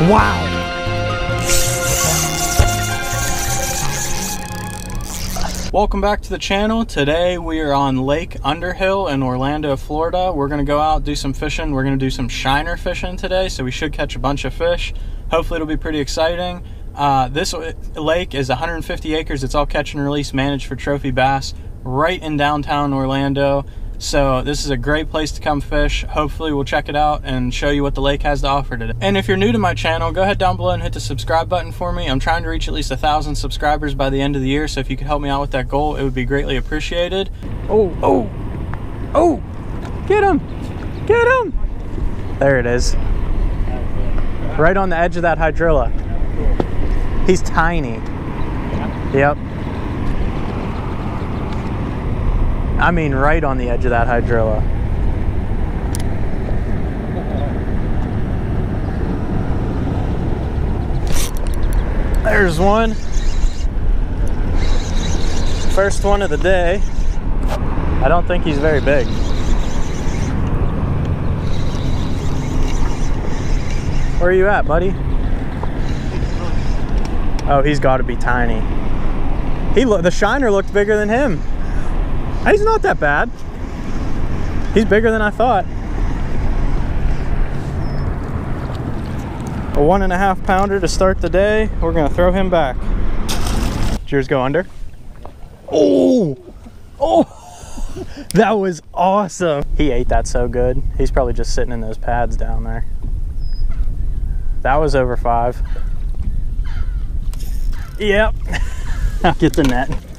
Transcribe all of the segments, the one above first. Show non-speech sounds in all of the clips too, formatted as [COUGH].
Wow. Welcome back to the channel. Today we are on Lake Underhill in Orlando, Florida. We're gonna go out do some fishing. We're gonna do some shiner fishing today, so we should catch a bunch of fish. Hopefully it'll be pretty exciting. Uh, this lake is 150 acres. It's all catch and release managed for trophy bass right in downtown Orlando. So this is a great place to come fish. Hopefully we'll check it out and show you what the lake has to offer today. And if you're new to my channel, go ahead down below and hit the subscribe button for me. I'm trying to reach at least a thousand subscribers by the end of the year. So if you could help me out with that goal, it would be greatly appreciated. Oh, oh, oh, get him, get him. There it is. Right on the edge of that hydrilla. He's tiny. Yep. I mean, right on the edge of that hydrilla. There's one. First one of the day. I don't think he's very big. Where are you at, buddy? Oh, he's got to be tiny. He the shiner looked bigger than him. He's not that bad. He's bigger than I thought. A one and a half pounder to start the day. We're gonna throw him back. Did yours go under? Oh, oh, [LAUGHS] that was awesome. He ate that so good. He's probably just sitting in those pads down there. That was over five. Yep, [LAUGHS] I'll get the net.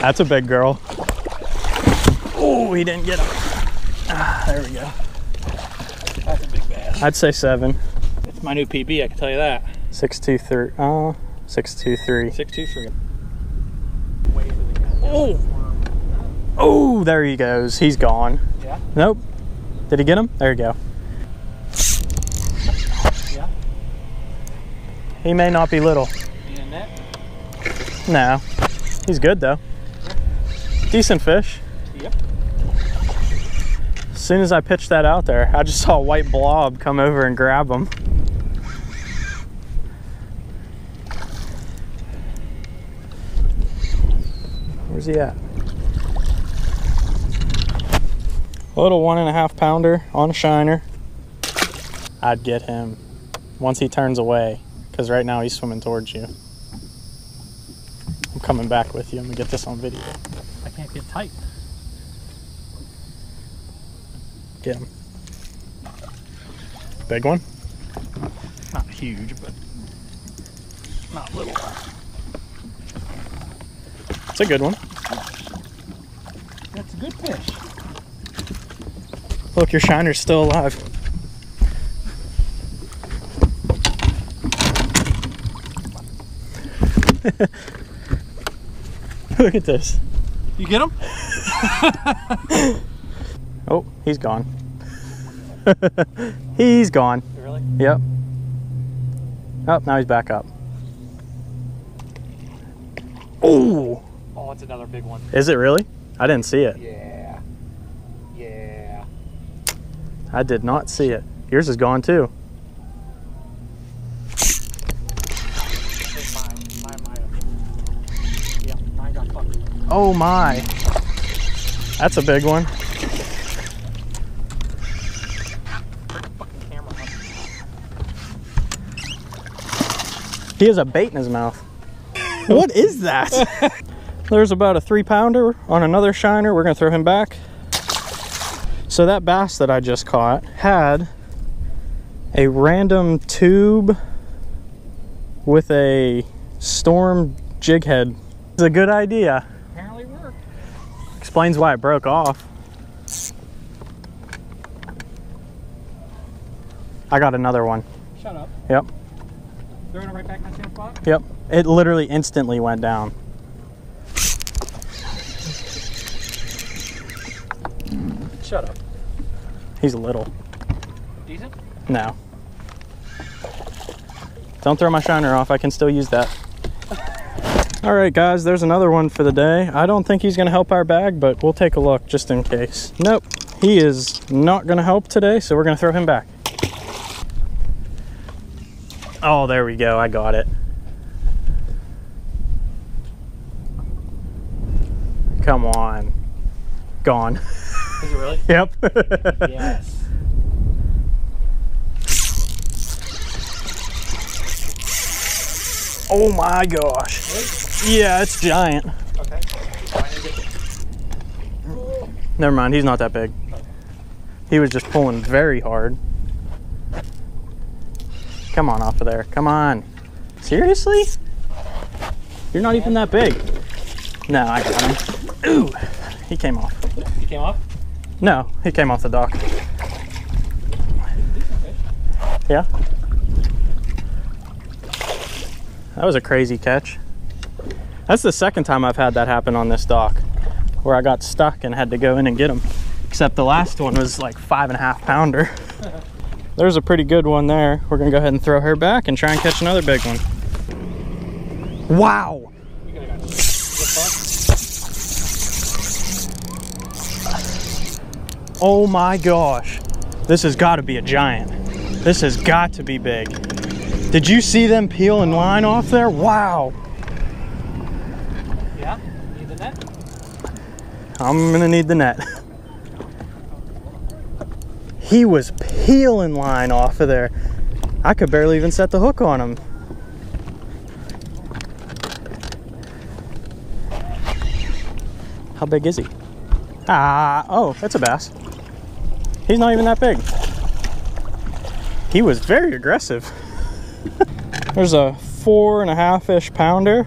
That's a big girl. Oh, he didn't get him. Ah, there we go. That's a big bass. I'd say seven. It's my new PB, I can tell you that. Six two three. Oh, six two three. Six two three. Oh, oh, there he goes. He's gone. Yeah. Nope. Did he get him? There you go. Yeah. He may not be little. No. He's good though. Decent fish. Yep. As soon as I pitched that out there, I just saw a white blob come over and grab him. Where's he at? A little one and a half pounder on a shiner. I'd get him once he turns away because right now he's swimming towards you. I'm coming back with you. I'm gonna get this on video can't get tight. Get him. Big one? Not huge, but not little. It's a good one. That's a good fish. Look, your shiner's still alive. [LAUGHS] Look at this. You get him? [LAUGHS] oh, he's gone. [LAUGHS] he's gone. Really? Yep. Oh, now he's back up. Oh! Oh, it's another big one. Is it really? I didn't see it. Yeah. Yeah. I did not see it. Yours is gone too. Oh my. That's a big one. He has a bait in his mouth. [LAUGHS] what is that? [LAUGHS] There's about a three pounder on another shiner. We're gonna throw him back. So that bass that I just caught had a random tube with a storm jig head. It's a good idea explains why it broke off. I got another one. Shut up. Yep. Throwing it right back in the same spot? Yep. It literally instantly went down. Shut up. He's little. Decent? No. Don't throw my shiner off. I can still use that. All right, guys, there's another one for the day. I don't think he's gonna help our bag, but we'll take a look just in case. Nope, he is not gonna help today, so we're gonna throw him back. Oh, there we go. I got it. Come on. Gone. Is it really? [LAUGHS] Yep. yes. Oh my gosh. Yeah, it's giant. Okay. Never mind, he's not that big. He was just pulling very hard. Come on off of there. Come on. Seriously? You're not even that big. No, I got him. Ooh, he came off. He came off? No, he came off the dock. Yeah. That was a crazy catch. That's the second time I've had that happen on this dock where I got stuck and had to go in and get them. Except the last one was like five and a half pounder. [LAUGHS] There's a pretty good one there. We're gonna go ahead and throw her back and try and catch another big one. Wow! You could have got this Oh my gosh. This has got to be a giant. This has got to be big. Did you see them peel and line off there? Wow. Yeah? Need the net? I'm gonna need the net. He was peeling line off of there. I could barely even set the hook on him. How big is he? Ah, oh, that's a bass. He's not even that big. He was very aggressive. [LAUGHS] There's a four and a half ish pounder.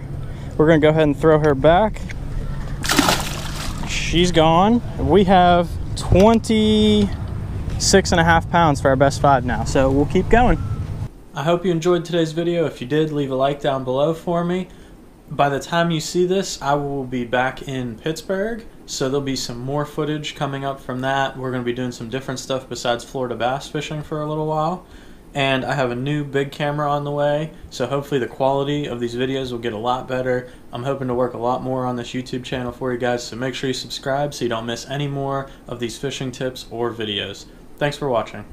We're gonna go ahead and throw her back. She's gone. We have 26 and a half pounds for our best five now, so we'll keep going. I hope you enjoyed today's video. If you did, leave a like down below for me. By the time you see this, I will be back in Pittsburgh, so there'll be some more footage coming up from that. We're going to be doing some different stuff besides Florida bass fishing for a little while. And I have a new big camera on the way, so hopefully the quality of these videos will get a lot better. I'm hoping to work a lot more on this YouTube channel for you guys, so make sure you subscribe so you don't miss any more of these fishing tips or videos. Thanks for watching.